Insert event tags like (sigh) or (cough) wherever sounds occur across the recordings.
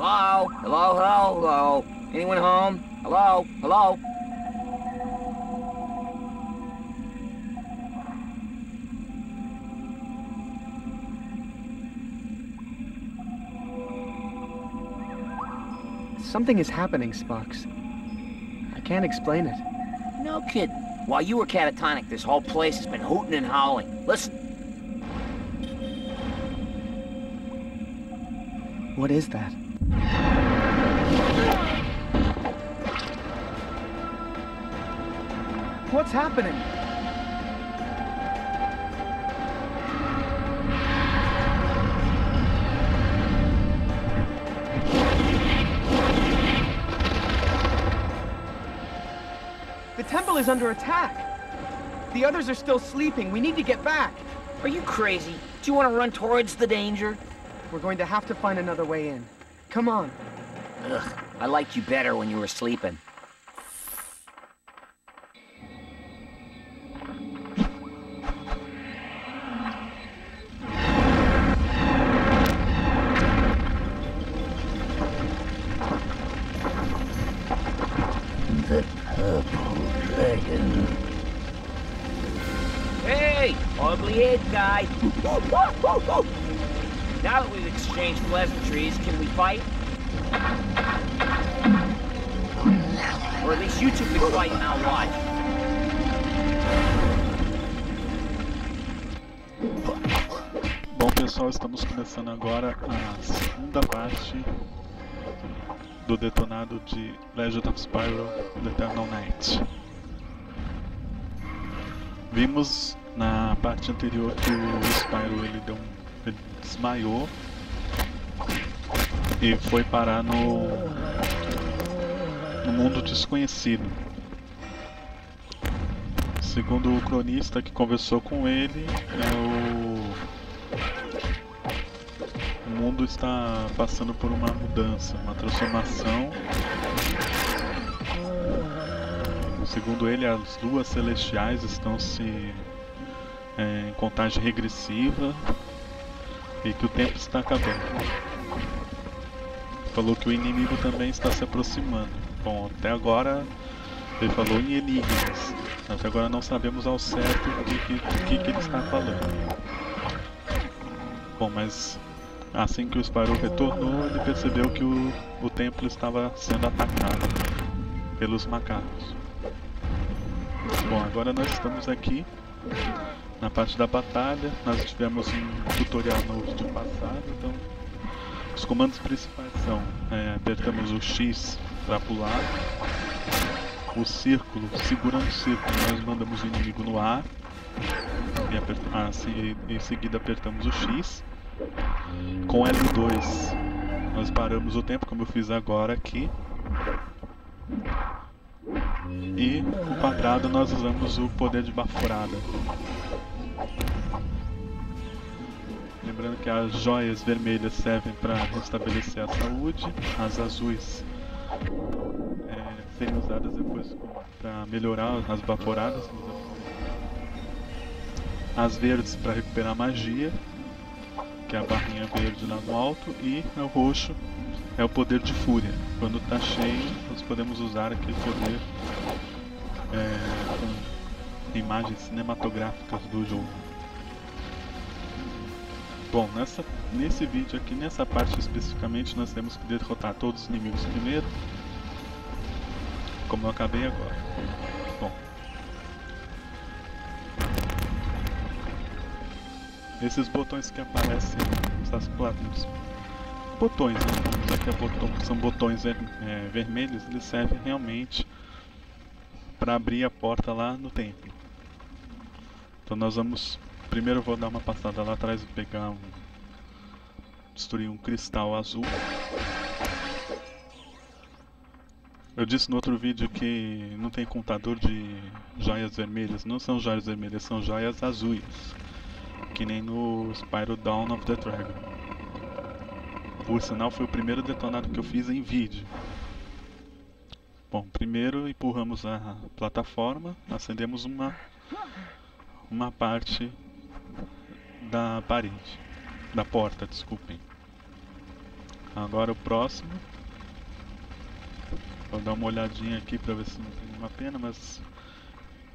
Hello? Hello, hello, hello? Anyone home? Hello? Hello? Something is happening, Sparks. I can't explain it. No kidding. While you were catatonic, this whole place has been hooting and howling. Listen. What is that? What's happening? The temple is under attack. The others are still sleeping. We need to get back. Are you crazy? Do you want to run towards the danger? We're going to have to find another way in. Come on. Ugh, I liked you better when you were sleeping. Exchanged pleasantries, can we fight? Or at least you two can fight and I'll watch. Bom pessoal, estamos começando agora a segunda parte do detonado de Legend of Spyro The Eternal Night. Vimos na parte anterior que o Spyro ele deu um, ele desmaiou e foi parar no no mundo desconhecido. Segundo o cronista que conversou com ele, é o o mundo está passando por uma mudança, uma transformação. Segundo ele, as luas celestiais estão se é, em contagem regressiva e que o tempo está acabando. Falou que o inimigo também está se aproximando. Bom, até agora ele falou em enigmas. Até agora não sabemos ao certo o que, que, que, ele está falando. Bom, mas assim que o Spyro retornou, ele percebeu que o, o templo estava sendo atacado pelos macacos. Bom, agora nós estamos aqui na parte da batalha. Nós tivemos um tutorial no vídeo passado, então os comandos principais são é, apertamos o X para pular, o círculo, segurando o círculo, nós mandamos o inimigo no ar e aperta, ah, se, em seguida apertamos o X. Com L2 nós paramos o tempo, como eu fiz agora aqui. E o quadrado nós usamos o poder de baforada. Lembrando que as joias vermelhas servem para restabelecer a saúde, as azuis é, serem usadas depois para melhorar as baforadas, as verdes para recuperar magia, que é a barrinha verde lá no alto, e o roxo é o poder de fúria. Quando está cheio, nós podemos usar aquele poder é, com imagens cinematográficas do jogo. Bom, nessa, nesse vídeo aqui, nessa parte especificamente, nós temos que derrotar todos os inimigos primeiro, como eu acabei agora. Bom. Esses botões que aparecem, essas placas, botões, né? Que é botão, são botões ver, é, vermelhos, eles servem realmente para abrir a porta lá no templo. Então nós vamos Primeiro eu vou dar uma passada lá atrás e pegar um... Destruir um cristal azul. Eu disse no outro vídeo que não tem contador de joias vermelhas. Não são joias vermelhas, são joias azuis. Que nem no Spyro Dawn of the Dragon. Por sinal foi o primeiro detonado que eu fiz em vídeo. Bom, primeiro empurramos a plataforma, acendemos uma, uma parte da parede, da porta, desculpem. Agora o próximo. Vou dar uma olhadinha aqui pra ver se não tem uma pena, mas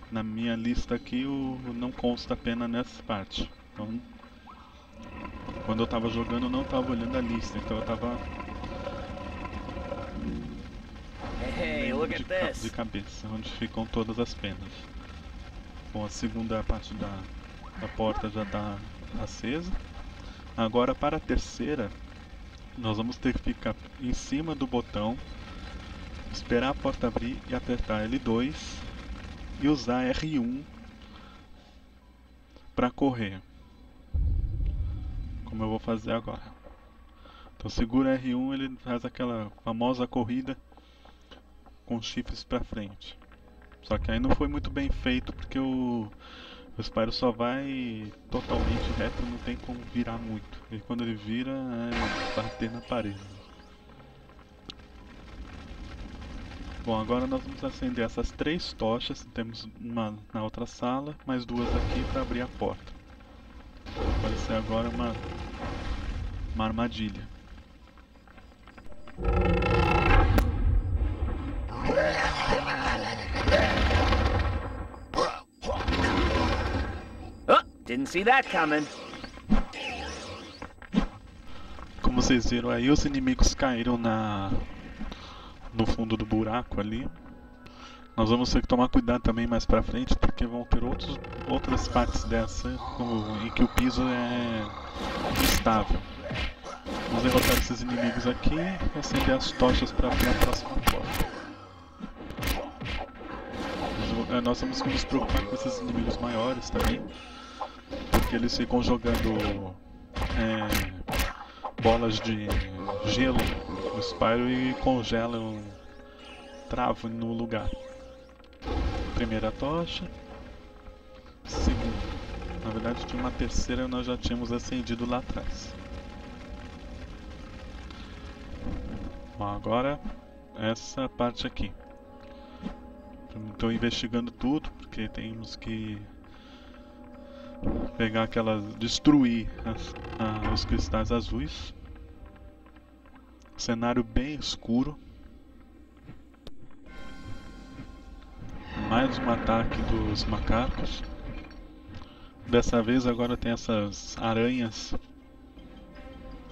na minha lista aqui o não consta pena nessa parte. Então, quando eu tava jogando eu não tava olhando a lista, então eu tava Hey, look de, at ca- this. de cabeça, onde ficam todas as penas. Bom, a segunda parte da, da porta já está acesa. Agora para a terceira, nós vamos ter que ficar em cima do botão, esperar a porta abrir e apertar L2 e usar R1 para correr. Como eu vou fazer agora. Então segura R1, ele faz aquela famosa corrida com chifres pra frente. Só que aí não foi muito bem feito porque o, o Spyro só vai totalmente reto, não tem como virar muito. E quando ele vira, é bater na parede. Bom, agora nós vamos acender essas três tochas. Temos uma na outra sala, mais duas aqui para abrir a porta. Vai aparecer agora uma, uma armadilha. (laughs) didn't see that coming. Como vocês viram aí, os inimigos caíram na no fundo do buraco ali. Nós vamos ter que tomar cuidado também mais pra frente, porque vão ter outros, outras partes dessa como- em que o piso é instável. Vamos derrotar esses inimigos aqui e acender as tochas para abrir a próxima porta. Eh, Nós temos que nos preocupar com esses inimigos maiores também, porque eles ficam jogando eh, bolas de gelo no Spyro e congelam, travam no lugar. Primeira tocha. Segunda. Na verdade tinha uma terceira e nós já tínhamos acendido lá atrás. Bom, agora essa parte aqui. Estou investigando tudo porque temos que pegar aquelas. destruir as- ah, os cristais azuis. Cenário bem escuro. Mais um ataque dos macacos. Dessa vez agora tem essas aranhas.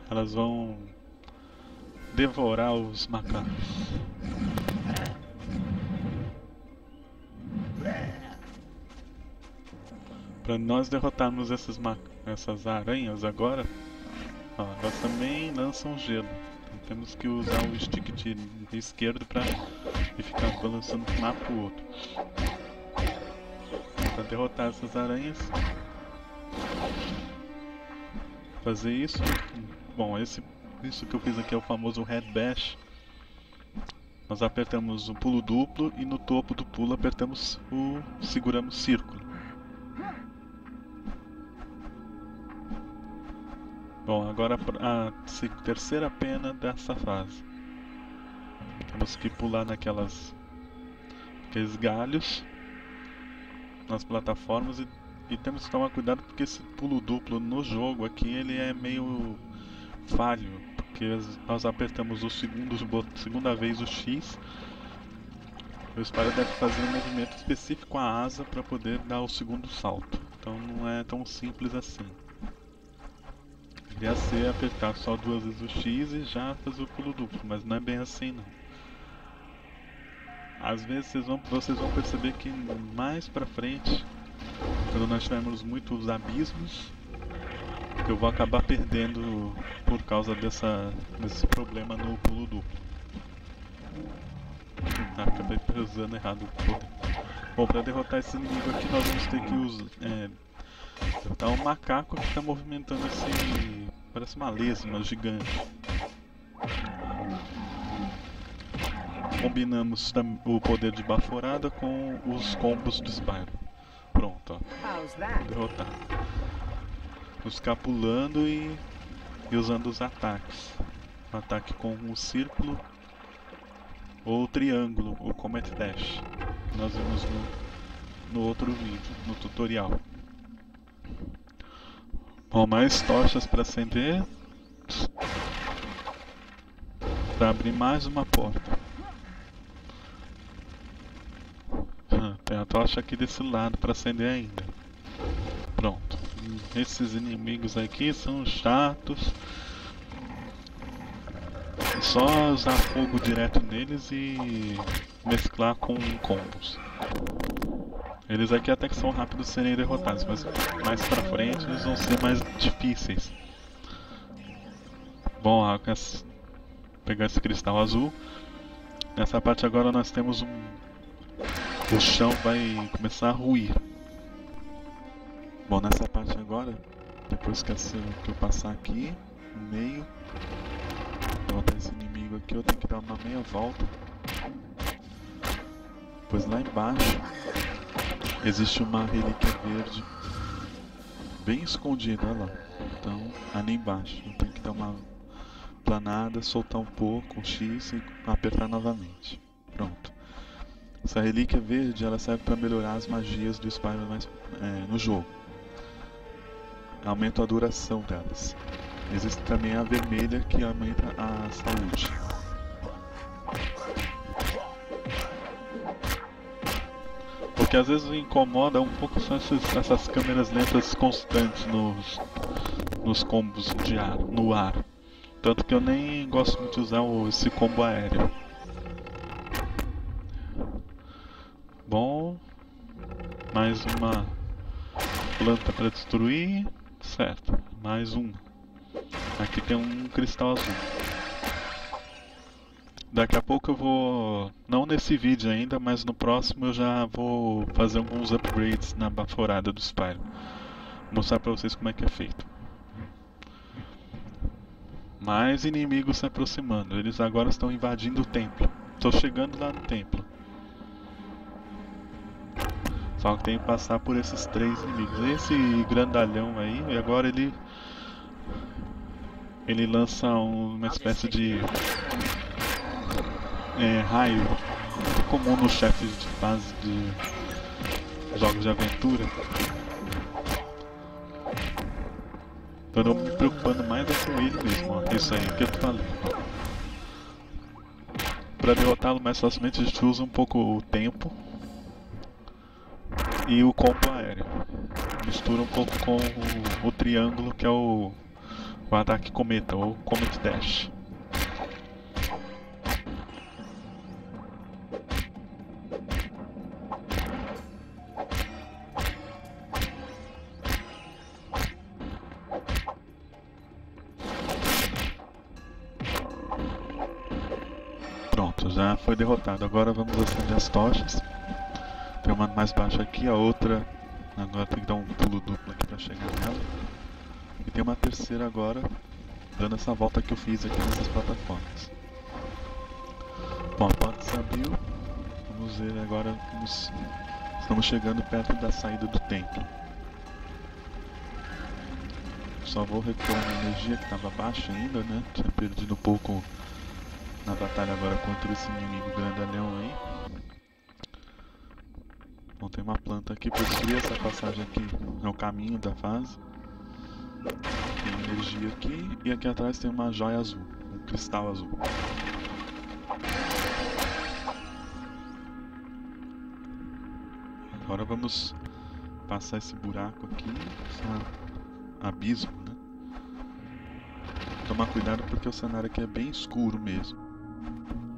Elas vão devorar os macacos. Para nós derrotarmos essas, essas aranhas agora, ó, elas também lançam gelo. Então temos que usar o stick de esquerdo para e ficar balançando de um lado pro outro. Para derrotar essas aranhas. Fazer isso. Bom, esse isso que eu fiz aqui é o famoso Head Bash. Nós apertamos o pulo duplo e no topo do pulo apertamos o. seguramos círculo. Bom, agora a terceira pena dessa fase. Temos que pular naquelas. aqueles galhos nas plataformas e, e temos que tomar cuidado porque esse pulo duplo no jogo aqui ele é meio falho, porque nós apertamos o segundo segunda vez o X. O Spyro deve fazer um movimento específico com a asa para poder dar o segundo salto. Então não é tão simples assim. Deveria ser apertar só duas vezes o X e já fazer o pulo duplo, mas não é bem assim não. Às vezes vocês vão, vocês vão perceber que mais pra frente, quando nós tivermos muitos abismos, eu vou acabar perdendo por causa dessa, desse problema no pulo duplo. Ah, acabei usando errado o poder. Bom, pra derrotar esse inimigo aqui nós vamos ter que usar. É, um macaco que está movimentando esse. Parece uma lesma gigante. Combinamos o poder de baforada com os combos do Spyro. Pronto, ó. Derrotar. Nos capulando e, e usando os ataques. Um ataque com o círculo ou triângulo, o Comet Dash. que Nós vimos no, no outro vídeo, no tutorial. Bom, mais tochas para acender. para abrir mais uma porta. Tem a tocha aqui desse lado para acender ainda. Pronto. Esses inimigos aqui são chatos. É só usar fogo direto neles e mesclar com combos. Eles aqui até que são rápidos serem derrotados, mas mais pra frente eles vão ser mais difíceis. Bom, ah, pegar esse cristal azul. Nessa parte agora nós temos um... O chão vai começar a ruir. Bom, nessa parte agora, depois que, eu passar aqui, no meio, botar esse inimigo aqui, eu tenho que dar uma meia volta. Pois lá embaixo existe uma relíquia verde bem escondida, lá. Então, ali embaixo, tenho que dar uma planada, soltar um pouco, um X e apertar novamente. Pronto. Essa relíquia verde ela serve para melhorar as magias do Spyro mais, é, no jogo. Aumenta a duração delas. Existe também a vermelha que aumenta a saúde. Porque às vezes incomoda um pouco só essas, essas câmeras lentas constantes nos, nos combos de ar, no ar. Tanto que eu nem gosto muito de usar o, esse combo aéreo. Bom, mais uma planta para destruir, certo? Mais um. Aqui tem um cristal azul. Daqui a pouco eu vou, não nesse vídeo ainda, mas no próximo eu já vou fazer alguns upgrades na baforada do Spyro. Mostrar pra vocês como é que é feito. Mais inimigos se aproximando. Eles agora estão invadindo o templo. Estou chegando lá no templo. Só que tem que passar por esses três inimigos. Esse grandalhão aí, e agora ele... Ele lança um, uma espécie de... É, raio. Comum nos chefes de fase de jogos de aventura. Tô me preocupando mais é com ele mesmo, ó. Isso aí que eu falei. Pra derrotá-lo mais facilmente a gente usa um pouco o tempo e o combo aéreo. Mistura um pouco com o, o triângulo que é o, o ataque cometa, ou Comet Dash. Já foi derrotado. Agora vamos acender as tochas. Tem uma mais baixa aqui, a outra... Agora tem que dar um pulo duplo aqui pra chegar nela. E tem uma terceira agora, dando essa volta que eu fiz aqui nessas plataformas. Bom, a porta se abriu. Vamos ver agora, estamos chegando perto da saída do templo. Só vou repor a energia que estava baixa ainda, né? Tinha perdido um pouco na batalha agora contra esse inimigo grandalhão aí. Bom, tem uma planta aqui para destruir essa passagem aqui. É o caminho da fase. Tem energia aqui. E aqui atrás tem uma joia azul. Um cristal azul. Agora vamos passar esse buraco aqui. Esse abismo, né? Tomar cuidado porque o cenário aqui é bem escuro mesmo.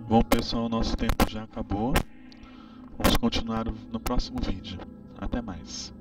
Bom pessoal, nosso tempo já acabou. Vamos continuar no próximo vídeo. Até mais.